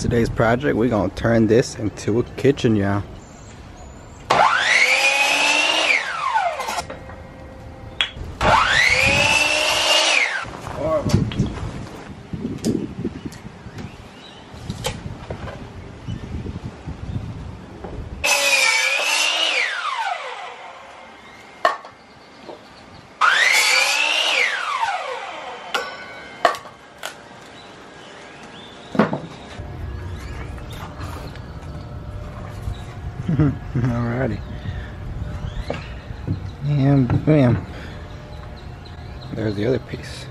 today's project, we're gonna turn this into a kitchen, y'all. Alrighty. And bam. There's the other piece.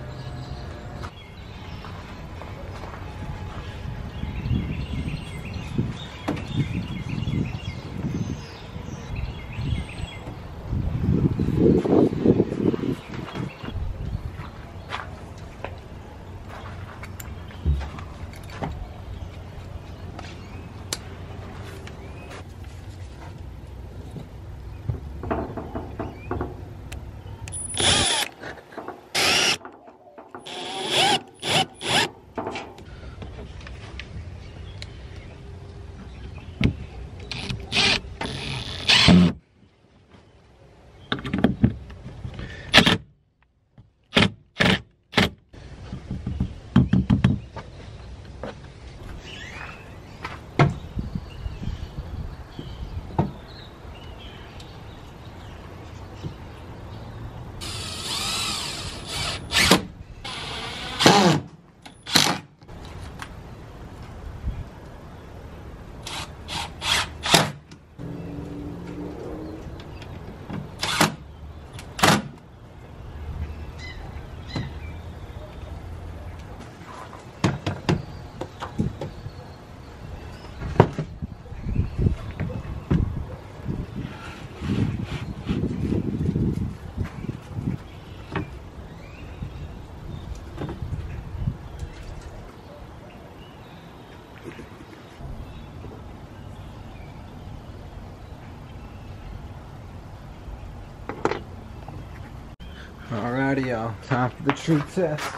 Alrighty, y'all. Time for the true test.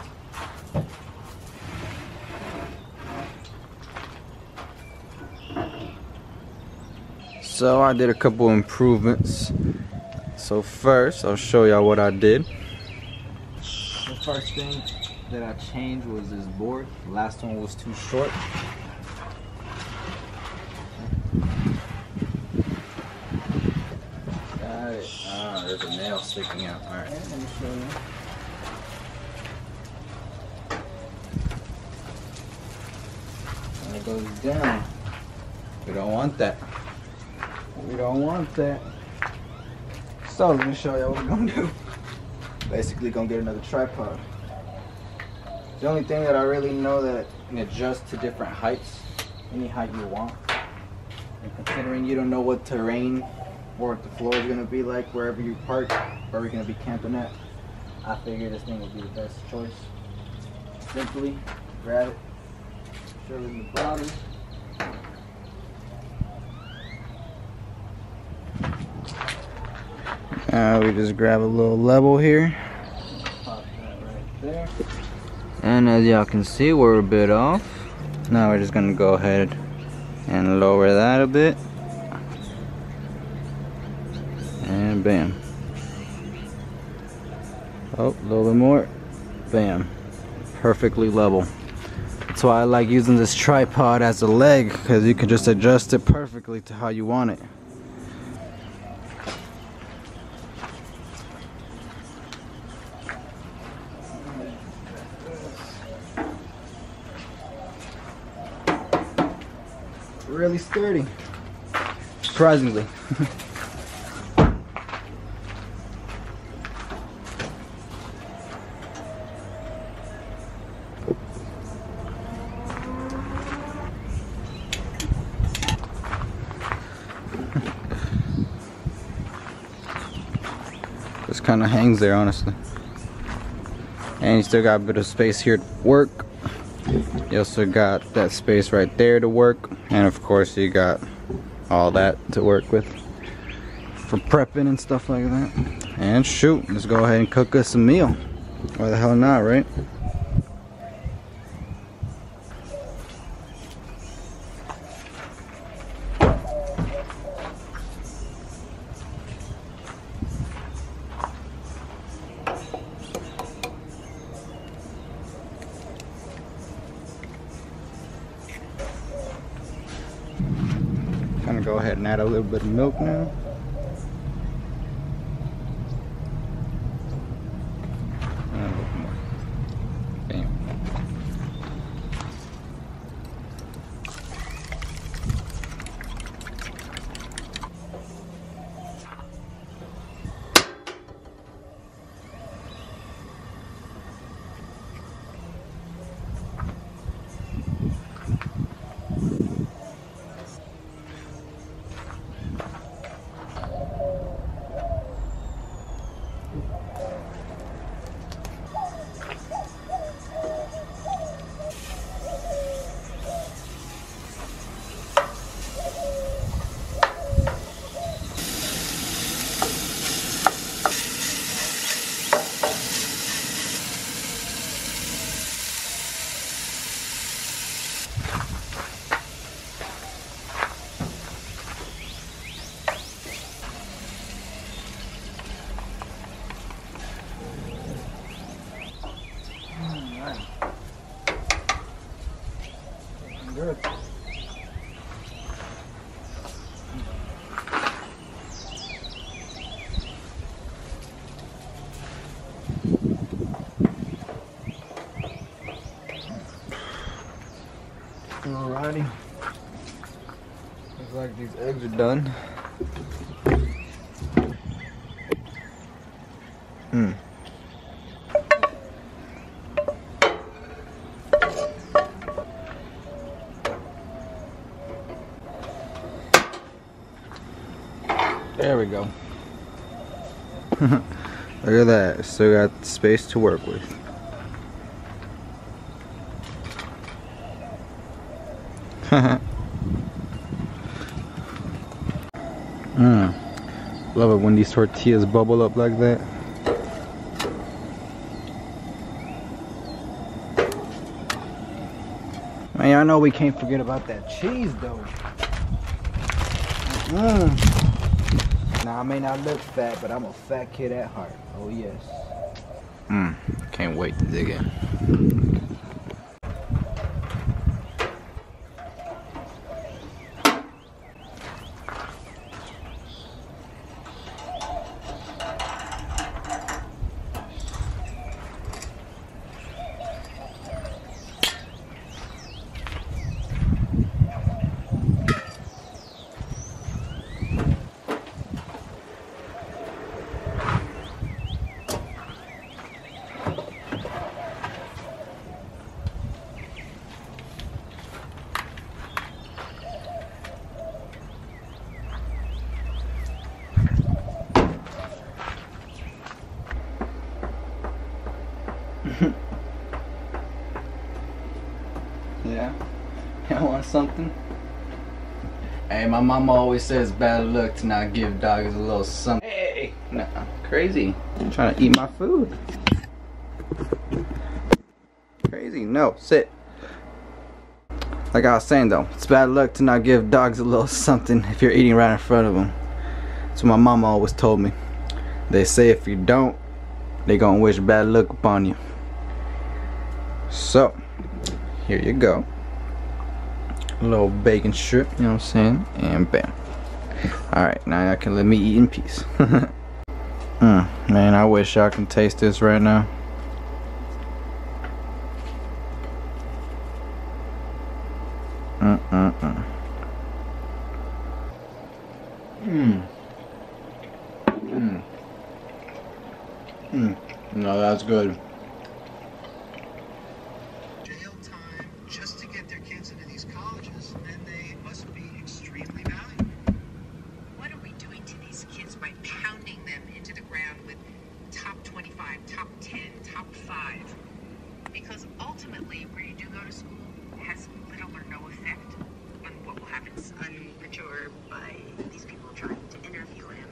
So I did a couple improvements. So first, I'll show y'all what I did. The first thing that I changed was this board. The last one was too short. Got it. Ah, sticking out. Alright, let me show you. And it goes down. We don't want that. We don't want that. So let me show y'all what we're gonna do. Basically gonna get another tripod. The only thing that I really know that can adjust to different heights, any height you want. And considering you don't know what terrain or what the floor is gonna be like wherever you park, wherever you're gonna be camping at, I figure this thing would be the best choice. Simply grab it, shove it in the bottom. Uh, we just grab a little level here. Right. And as y'all can see, we're a bit off. Now we're just gonna go ahead and lower that a bit. And bam. Oh, a little bit more. Bam. Perfectly level. That's why I like using this tripod as a leg because you can just adjust it perfectly to how you want it. really sturdy. Surprisingly. Just kind of hangs there, honestly. And you still got a bit of space here to work. You also got that space right there to work. And of course you got all that to work with for prepping and stuff like that. And shoot, let's go ahead and cook us a meal. Why the hell not, right? Go ahead and add a little bit of milk now. Good. Alrighty. Looks like these eggs are done. There we go. Look at that. Still got space to work with. mm. Love it when these tortillas bubble up like that. Man, I know we can't forget about that cheese though. Mm. Now I may not look fat, but I'm a fat kid at heart. Oh yes. Mmm. Can't wait to dig in. yeah. You want something? Hey, my mama always says bad luck to not give dogs a little something. Hey, nah, crazy. I'm trying to eat my food. Crazy. No, sit. Like I was saying though, it's bad luck to not give dogs a little something if you're eating right in front of them. That's what my mama always told me. They say if you don't, they gonna wish bad luck upon you. So, here you go. Little bacon strip, you know what I'm saying? And bam. Alright, now y'all can let me eat in peace. mm, man, I wish y'all can taste this right now. Mmm. Mmm. Mmm. No, that's good. five, top ten, top five. Because ultimately, where you do go to school has little or no effect on what will happen to unmature by these people trying to interview him.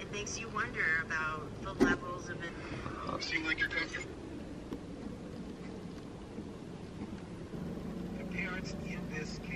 It makes you wonder about the levels of it. Uh, seem like you're comfortable. The parents in this case.